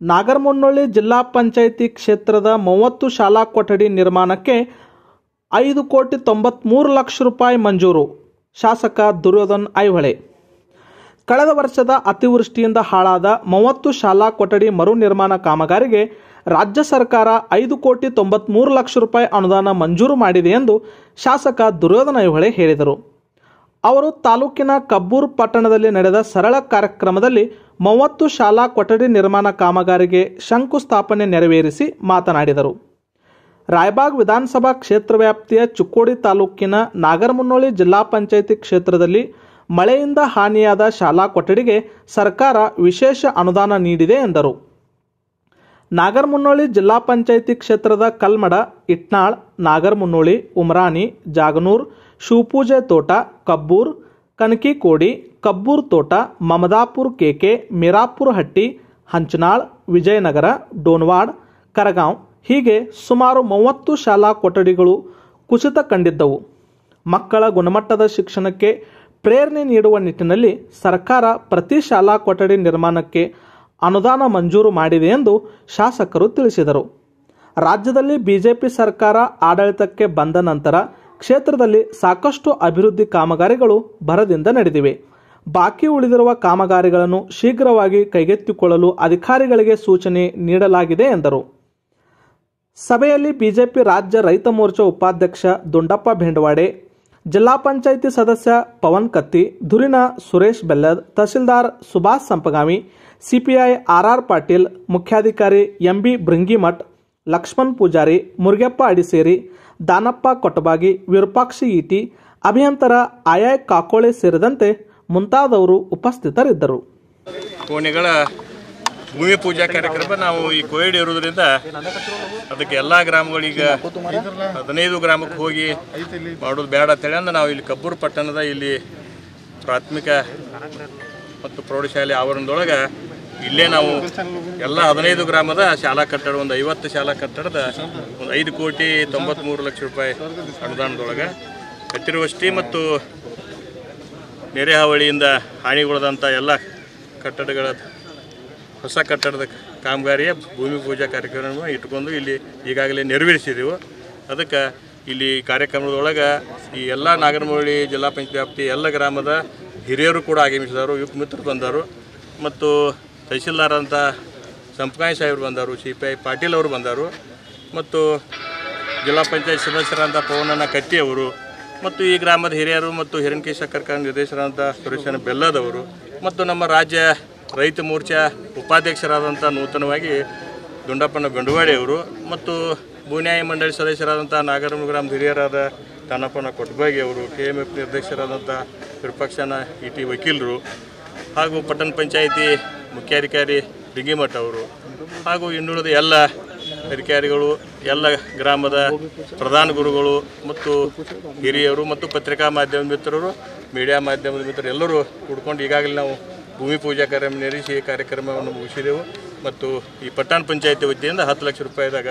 ನಾಗರಮುನ್ನೋಳಿ ಜಿಲ್ಲಾ ಪಂಚಾಯಿತಿ ಕ್ಷೇತ್ರದ ಮೂವತ್ತು ಶಾಲಾ ಕೊಠಡಿ ನಿರ್ಮಾಣಕ್ಕೆ ಐದು ಕೋಟಿ ತೊಂಬತ್ತ್ಮೂರು ಲಕ್ಷ ರೂಪಾಯಿ ಮಂಜೂರು. ಶಾಸಕ ದುರ್ಯೋಧನ್ ಐಹೊಳೆ. ಕಳೆದ ವರ್ಷದ ಅತಿವೃಷ್ಟಿಯಿಂದ ಹಾಳಾದ ಮೂವತ್ತು ಶಾಲಾ ಕೊಠಡಿ ಮರು ನಿರ್ಮಾಣ ಕಾಮಗಾರಿಗೆ ರಾಜ್ಯ ಸರ್ಕಾರ ಐದು ಕೋಟಿ ತೊಂಬತ್ತ್ಮೂರು ಲಕ್ಷ ರೂಪಾಯಿ ಅನುದಾನ ಮಂಜೂರು ಮಾಡಿದೆ ಎಂದು ಶಾಸಕ ದುರ್ಯೋಧನ ಐಹೊಳೆ ಹೇಳಿದರು. ಅವರು ತಾಲೂಕಿನ ಕಬ್ಬೂರು ಪಟ್ಟಣದಲ್ಲಿ ನಡೆದ ಸರಳ ಕಾರ್ಯಕ್ರಮದಲ್ಲಿ ಮೂವತ್ತು ಶಾಲಾ ಕೊಠಡಿ ನಿರ್ಮಾಣ ಕಾಮಗಾರಿಗೆ ಶಂಕುಸ್ಥಾಪನೆ ನೆರವೇರಿಸಿ ಮಾತನಾಡಿದರು. ರಾಯಬಾಗ್ ವಿಧಾನಸಭಾ ಕ್ಷೇತ್ರ ವ್ಯಾಪ್ತಿಯ ಚುಕ್ಕೋಡಿ ತಾಲೂಕಿನ ನಾಗರಮುನ್ನೋಳಿ ಜಿಲ್ಲಾ ಪಂಚಾಯಿತಿ ಕ್ಷೇತ್ರದಲ್ಲಿ ಮಳೆಯಿಂದ ಹಾನಿಯಾದ ಶಾಲಾ ಕೊಠಡಿಗೆ ಸರ್ಕಾರ ವಿಶೇಷ ಅನುದಾನ ನೀಡಿದೆ ಎಂದರು. ನಾಗರಮುನ್ನೋಳಿ ಜಿಲ್ಲಾ ಪಂಚಾಯಿತಿ ಕ್ಷೇತ್ರದ ಕಲ್ಮಡ, ಇಟ್ನಾಳ್ ನಾಗರಮುನ್ನೋಳಿ ಉಮ್ರಾಣಿ, ಜಾಗನೂರ್ ಶಿವಪೂಜೆ ತೋಟ, ಕಬ್ಬೂರ್, ಕನಕಿಕೋಡಿ, ಕಬ್ಬೂರ್ ತೋಟ, ಮಮದಾಪುರ್ ಕೆಕೆ ಮೀರಾಪುರ ಹಟ್ಟಿ, ಹಂಚನಾಳ್, ವಿಜಯನಗರ, ಡೋನ್ವಾಡ್, ಕರಗಾಂವ್ ಹೀಗೆ ಸುಮಾರು ಮೂವತ್ತು ಶಾಲಾ ಕೊಠಡಿಗಳು ಕುಸಿತ ಕಂಡಿದ್ದವು. ಮಕ್ಕಳ ಗುಣಮಟ್ಟದ ಶಿಕ್ಷಣಕ್ಕೆ ಪ್ರೇರಣೆ ನೀಡುವ ನಿಟ್ಟಿನಲ್ಲಿ ಸರ್ಕಾರ ಪ್ರತಿ ಶಾಲಾ ಕೊಠಡಿ ನಿರ್ಮಾಣಕ್ಕೆ ಅನುದಾನ ಮಂಜೂರು ಮಾಡಿದೆ ಎಂದು ಶಾಸಕರು ತಿಳಿಸಿದರು. ರಾಜ್ಯದಲ್ಲಿ ಬಿಜೆಪಿ ಸರ್ಕಾರ ಆಡಳಿತಕ್ಕೆ ಬಂದ ನಂತರ ಕ್ಷೇತ್ರದಲ್ಲಿ ಸಾಕಷ್ಟು ಅಭಿವೃದ್ಧಿ ಕಾಮಗಾರಿಗಳು ಭರದಿಂದ ನಡೆದಿವೆ. ಬಾಕಿ ಉಳಿದಿರುವ ಕಾಮಗಾರಿಗಳನ್ನು ಶೀಘ್ರವಾಗಿ ಕೈಗೆತ್ತಿಕೊಳ್ಳಲು ಅಧಿಕಾರಿಗಳಿಗೆ ಸೂಚನೆ ನೀಡಲಾಗಿದೆ ಎಂದರು. ಸಭೆಯಲ್ಲಿ ಬಿಜೆಪಿ ರಾಜ್ಯ ರೈತ ಮೋರ್ಚಾ ಉಪಾಧ್ಯಕ್ಷ ದುಂಡಪ್ಪ ಬೆಂಡವಾಡೆ ಜಿಲ್ಲಾ ಪಂಚಾಯಿತಿ ಸದಸ್ಯ Pavan Katti, ಧುರಿನ Suresh Bellad, tahsildar Subhash Sampagami, CPI R R Patil, ಮುಖ್ಯಾಧಿಕಾರಿ ಎಂಬಿ ಬೃಂಗಿಮಠ್ ಲಕ್ಷ್ಮಣ್ ಪೂಜಾರಿ, ಮುರುಗಪ್ಪ ಅಡಿಸೇರಿ ದಾನಪ್ಪ ಕೊಟ್ಟಬಾಗಿ ವಿರೂಪಾಕ್ಷಿ ಈಟಿ, ಅಭಿಯಂತರ ಆಯಾಯ್ ಕಾಕೋಳೆ ಸೇರಿದಂತೆ ಮುಂತಾದವರು ಉಪಸ್ಥಿತರಿದ್ದರು. ಕೋಣೆಗಳ ಭೂಮಿ ಪೂಜಾ ಕಾರ್ಯಕ್ರಮ ನಾವು ಈ ಕೋವಿಡ್ ಇರೋದ್ರಿಂದ ಅದಕ್ಕೆ ಎಲ್ಲ ಗ್ರಾಮಗಳೀಗ ಹದಿನೈದು ಗ್ರಾಮಕ್ಕೆ ಹೋಗಿ ಮಾಡೋದು ಬೇಡ ಅಂತೇಳಿ ಅಂದ್ರೆ ನಾವು ಇಲ್ಲಿ ಕಬ್ಬೂರು ಪಟ್ಟಣದ ಇಲ್ಲಿ ಪ್ರಾಥಮಿಕ ಮತ್ತು ಪ್ರೌಢಶಾಲೆ ಆವರಣದೊಳಗೆ ಇಲ್ಲೇ ನಾವು ಎಲ್ಲ ಹದಿನೈದು ಗ್ರಾಮದ ಶಾಲಾ ಕಟ್ಟಡ, ಒಂದು ಐವತ್ತು ಶಾಲಾ ಕಟ್ಟಡದ ಒಂದು ಐದು ಕೋಟಿ ತೊಂಬತ್ತ್ಮೂರು ಲಕ್ಷ ರೂಪಾಯಿ ಅನುದಾನದೊಳಗೆ ಕಟ್ಟಿರುವಷ್ಟಿ ಮತ್ತು ನೆರೆ ಹಾವಳಿಯಿಂದ ಹಾನಿಗೊಳದಂಥ ಎಲ್ಲ ಕಟ್ಟಡಗಳ ಹೊಸ ಕಟ್ಟಡದ ಕಾಮಗಾರಿಯ ಭೂಮಿ ಪೂಜಾ ಕಾರ್ಯಕ್ರಮ ಇಟ್ಕೊಂಡು ಇಲ್ಲಿ ಈಗಾಗಲೇ ನೆರವೇರಿಸಿದೆವು. ಅದಕ್ಕೆ ಇಲ್ಲಿ ಕಾರ್ಯಕ್ರಮದೊಳಗೆ ಈ ಎಲ್ಲ ನಾಗರಮೌಳಿ ಜಿಲ್ಲಾ ಪಂಚಾಯತ್ ವ್ಯಾಪ್ತಿ ಎಲ್ಲ ಗ್ರಾಮದ ಹಿರಿಯರು ಕೂಡ ಆಗಮಿಸಿದರು ಯುವ ಮಿತ್ರರು ಬಂದರು. ಮತ್ತು ತಹಸೀಲ್ದಾರ್ ಅಂತ ಸಂಪ್ಕಾಯಿ ಸಾಹೇಬರು ಬಂದರು, ಸಿ ಪಿ ಐ ಪಾಟೀಲ್ ಅವರು ಬಂದರು, ಮತ್ತು ಜಿಲ್ಲಾ ಪಂಚಾಯತ್ ಸದಸ್ಯರಾದಂಥ ಪವನನ ಕತ್ತಿ ಅವರು, ಮತ್ತು ಈ ಗ್ರಾಮದ ಹಿರಿಯರು ಮತ್ತು ಹಿರಣ್ಕಿ ಸಕ್ಕರೆ ಕಾರ್ಖಾನೆ ನಿರ್ದೇಶಕರಾದಂಥ ಸುರೇಶನ ಬೆಲ್ಲದವರು ಮತ್ತು ನಮ್ಮ ರಾಜ್ಯ ರೈತ ಮೋರ್ಚಾ ಉಪಾಧ್ಯಕ್ಷರಾದಂಥ ನೂತನವಾಗಿ ದುಂಡಪ್ಪನ ಬೆಂಡವಾಡಿ ಅವರು, ಮತ್ತು ಭೂನ್ಯಾಯ ಮಂಡಳಿ ಸದಸ್ಯರಾದಂಥ ನಾಗರಮ ಗ್ರಾಮದ ಹಿರಿಯರಾದ ತಾನಪ್ಪನ ಕೊಟ್ಬಾಗಿ ಅವರು, ಕೆ ಎಂ ಎಫ್ ನಿರ್ದೇಶಕರಾದಂಥ ವಿರೂಪಾಕ್ಷನ ಇ ಟಿ ವಕೀಲರು, ಹಾಗೂ ಪಟ್ಟಣ ಪಂಚಾಯಿತಿ ಮುಖ್ಯಾಧಿಕಾರಿ ಡಿಂಗಿಮಠ ಅವರು ಹಾಗೂ ಇನ್ನುಳಿದ ಎಲ್ಲ ಅಧಿಕಾರಿಗಳು, ಎಲ್ಲ ಗ್ರಾಮದ ಪ್ರಧಾನ ಗುರುಗಳು ಮತ್ತು ಹಿರಿಯರು ಮತ್ತು ಪತ್ರಿಕಾ ಮಾಧ್ಯಮದ ಮಿತ್ರರು, ಮೀಡಿಯಾ ಮಾಧ್ಯಮದ ಮಿತ್ರರು ಎಲ್ಲರೂ ಕೂಡ್ಕೊಂಡು ಈಗಾಗಲೇ ನಾವು ಭೂಮಿ ಪೂಜಾ ಕಾರ್ಯಕ್ರಮ ನಡೆಸಿ ಕಾರ್ಯಕ್ರಮವನ್ನು ಮುಗಿಸಿದೆವು ಮತ್ತು ಈ ಪಟ್ಟಣ ಪಂಚಾಯಿತಿ ವತಿಯಿಂದ ಹತ್ತು ಲಕ್ಷ ರೂಪಾಯಿದಾಗ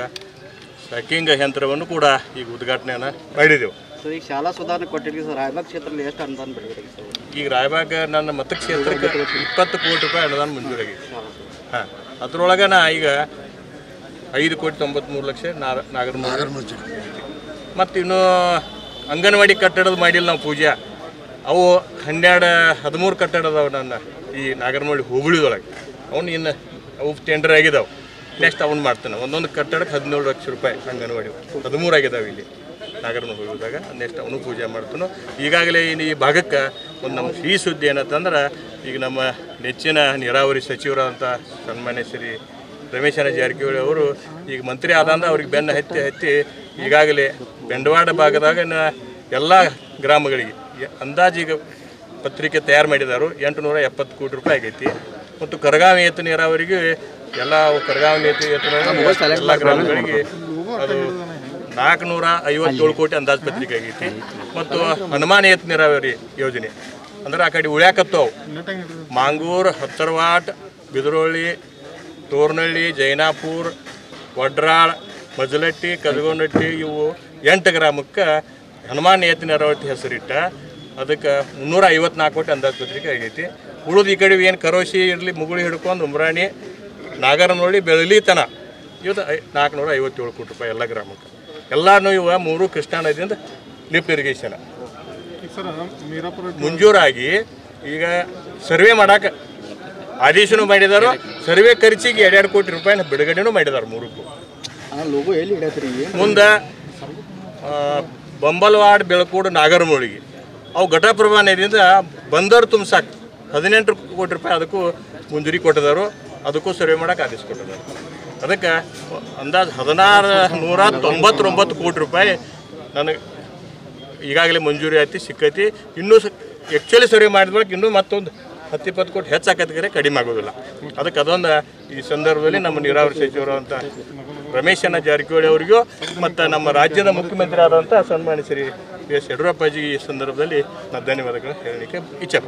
ಪ್ಯಾಕಿಂಗ್ ಯಂತ್ರವನ್ನು ಕೂಡ ಈಗ ಉದ್ಘಾಟನೆಯನ್ನು ಮಾಡಿದೆವು. ಸರ್, ಈಗ ಶಾಲಾ ಸುಧಾರಣೆ ಕೊಟ್ಟಿದ್ದೀವಿ ಸರ್. ರಾಯಬಾಗ್ ಕ್ಷೇತ್ರದಲ್ಲಿ ಎಷ್ಟು ಅನುದಾನ ಸರ್? ಈಗ ರಾಯಬಾಗ ನನ್ನ ಮತಕ್ಷೇತ್ರಕ್ಕೆ ಇಪ್ಪತ್ತು ಕೋಟಿ ರೂಪಾಯಿ ಅನುದಾನ ಮಂಜೂರಾಗಿದೆ. ಹಾಂ. ಅದರೊಳಗೆ ನಾ ಈಗ ಐದು ಕೋಟಿ ತೊಂಬತ್ತ್ಮೂರು ಲಕ್ಷ ನಾಗ ನಾಗರ ಮತ್ತು ಇನ್ನು ಅಂಗನವಾಡಿ ಕಟ್ಟಡದ ಮಾಡಿಲ್ಲ ನಾವು ಪೂಜೆ. ಅವು ಹನ್ನೆರಡು, ಹದಿಮೂರು ಕಟ್ಟಡ ಅದಾವೆ ನನ್ನ ಈ ನಾಗರಮೌಳಿ ಹೋಬಳಿದೊಳಗೆ. ಅವನು ಇನ್ನು ಅವು ಟೆಂಡರ್ ಆಗಿದಾವೆ. ನೆಕ್ಸ್ಟ್ ಅವ್ನು ಮಾಡ್ತಾನೆ. ಒಂದೊಂದು ಕಟ್ಟಡಕ್ಕೆ ಹದಿನೇಳು ಲಕ್ಷ ರೂಪಾಯಿ ಅಂಗನವಾಡಿ. ಹದಿಮೂರು ಆಗಿದಾವೆ ಇಲ್ಲಿ. ನಾಗರಮೂಲ ಹೋಗಿದಾಗ ನೆಕ್ಸ್ಟ್ ಅವನು ಪೂಜೆ ಮಾಡ್ತಾನು. ಈಗಾಗಲೇ ಇನ್ನು ಈ ಭಾಗಕ್ಕೆ ಒಂದು ನಮ್ಮ ಶ್ರೀ ಸುದ್ದಿ ಏನಂತಂದ್ರೆ ಈಗ ನಮ್ಮ ನೆಚ್ಚಿನ ನೀರಾವರಿ ಸಚಿವರಾದಂಥ ಸನ್ಮಾನ್ಯ ಶ್ರೀ ರಮೇಶನ ಜಾರಕಿಹೊಳಿ ಅವರು ಈಗ ಮಂತ್ರಿ ಆದಂದ ಅವ್ರಿಗೆ ಬೆನ್ನು ಹತ್ತಿ ಹತ್ತಿ ಈಗಾಗಲೇ ಬೆಂಡವಾಡ ಭಾಗದಾಗ ಎಲ್ಲ ಗ್ರಾಮಗಳಿಗೆ ಅಂದಾಜಿಗೆ ಪತ್ರಿಕೆ ತಯಾರು ಮಾಡಿದಾರು. ಎಂಟುನೂರ ಎಪ್ಪತ್ತು ಕೋಟಿ ರೂಪಾಯಿ ಆಗೈತಿ. ಮತ್ತು ಕರಗಾವಿ ಏತ ನೀರಾವರಿಗೆ ಎಲ್ಲ ಕರಗಾವಿ ಏತ ಎಲ್ಲ ಗ್ರಾಮಗಳಿಗೆ ಅದು ನಾಲ್ಕುನೂರ ಐವತ್ತೇಳು ಕೋಟಿ ಅಂದಾಜು ಪತ್ರಿಕೆ ಆಗೈತಿ ಮತ್ತು ಹನುಮಾನ್ ಏತ್ ನೀರಾವರಿ ಯೋಜನೆ. ಅಂದ್ರೆ ಆ ಕಡೆ ಉಳ್ಯಾಕತ್ತವು. ಮಾಂಗೂರ್ ಹತ್ತರವಾಟ್ ಬಿದರೋಳಿ, ತೋರ್ನಳ್ಳಿ, ಜೈನಾಪುರ್, ವಡ್ರಾಳ್, ಮಜಲಟ್ಟಿ ಕದಗೊಂಡಟ್ಟಿ ಇವು ಎಂಟು ಗ್ರಾಮಕ್ಕೆ ಹನುಮಾನ್ ಏತ್ ನೀರಾವರಿ ಹೆಸರಿಟ್ಟ. ಅದಕ್ಕೆ ಮುನ್ನೂರ ಐವತ್ನಾಲ್ಕು ಕೋಟಿ ಅಂದಾಜು ಪತ್ರಿಕೆ ಆಗೈತಿ. ಉಳಿದು ಈ ಕಡೆ ಏನು ಕರೋಶಿ ಇರಲಿ, ಮುಗುಳಿ ಹಿಡ್ಕೊಂಡು ಉಮ್ರಾಣಿ, ನಾಗರನೋಳಿ ಬೆಳಲಿತನ ಇವತ್ತು ನಾಲ್ಕುನೂರ ಐವತ್ತೇಳು ಕೋಟಿ ರೂಪಾಯಿ ಎಲ್ಲ ಗ್ರಾಮಕ್ಕೆ. ಎಲ್ಲಾನು ಇವ ಮೂರು ಕೃಷ್ಣಾ ನದಿಯಿಂದ ಲಿಫ್ಟ್ ಇರಿಗೇಷನ್ ಮುಂಜೂರಾಗಿ ಈಗ ಸರ್ವೆ ಮಾಡಕ್ಕೆ ಆದೇಶನೂ ಮಾಡಿದಾರು ಸರ್ವೆ ಖರ್ಚಿಗೆ ಎರಡೆರಡು ಕೋಟಿ ರೂಪಾಯಿನ ಬಿಡುಗಡೆನೂ ಮಾಡಿದಾರೆ ಮೂರಕ್ಕೂ. ಮುಂದೆ ಬೊಂಬಲ್ವಾಡ್ ಬಂಬಲ್ವಾಡ್ ಬೆಳಕೂಡು ನಾಗರಮೂಳಿಗೆ. ಅವು ಘಟಪ್ರಭಾ ನದಿಯಿಂದ ಬಂದರು ತುಂಬಸಾಕ್ ಹದಿನೆಂಟು ಕೋಟಿ ರೂಪಾಯಿ ಅದಕ್ಕೂ ಮುಂಜೂರಿ ಕೊಟ್ಟಿದ್ದಾರೆ ಅದಕ್ಕೂ ಸರ್ವೆ ಮಾಡಕ್ಕೆ ಆದೇಶ ಕೊಟ್ಟಿದ್ದಾರೆ ಅದಕ್ಕೆ ಅಂದಾಜು ಹದಿನಾರು ನೂರ ತೊಂಬತ್ತೊಂಬತ್ತು ಕೋಟಿ ರೂಪಾಯಿ ನನಗೆ ಈಗಾಗಲೇ ಮಂಜೂರಿ ಐತಿ ಸಿಕ್ಕೈತಿ. ಇನ್ನೂ ಆ್ಯಕ್ಚುಲಿ ಸರಿ ಮಾಡಿದ ಬಳಿಕ ಇನ್ನೂ ಮತ್ತೊಂದು ಹತ್ತು ಇಪ್ಪತ್ತು ಕೋಟಿ ಹೆಚ್ಚಾಕತ್ಕರೆ ಕಡಿಮೆ ಆಗೋದಿಲ್ಲ. ಅದಕ್ಕೆ ಅದೊಂದು ಈ ಸಂದರ್ಭದಲ್ಲಿ ನಮ್ಮ ನೀರಾವರಿ ಸಚಿವರು ಅಂತ ರಮೇಶನ ಜಾರಕಿಹೊಳಿ ಅವರಿಗೂ ಮತ್ತು ನಮ್ಮ ರಾಜ್ಯದ ಮುಖ್ಯಮಂತ್ರಿ ಆದಂಥ ಸನ್ಮಾನ್ಯ ಶ್ರೀ ಎಸ್ ಯಡಿಯೂರಪ್ಪಾಜಿ ಈ ಸಂದರ್ಭದಲ್ಲಿ ನಾನು ಧನ್ಯವಾದಗಳು ಹೇಳಲಿಕ್ಕೆ ಇಚ್ಛೆ